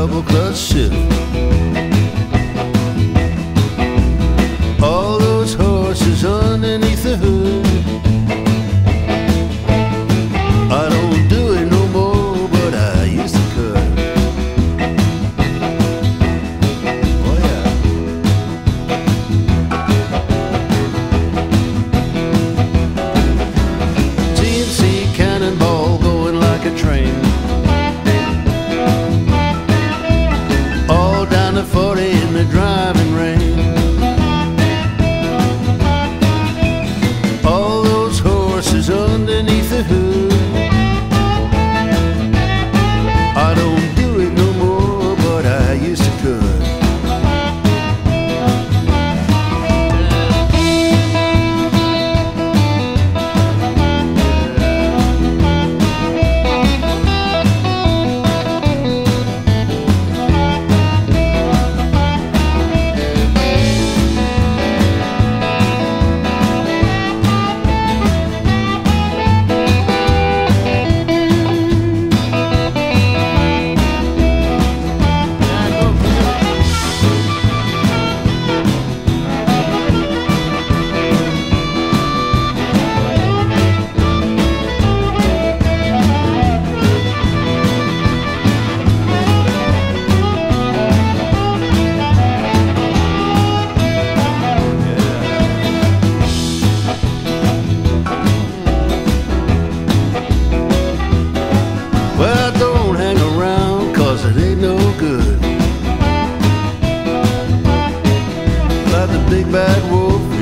double clutch shift. No good. Like the big bad wolf.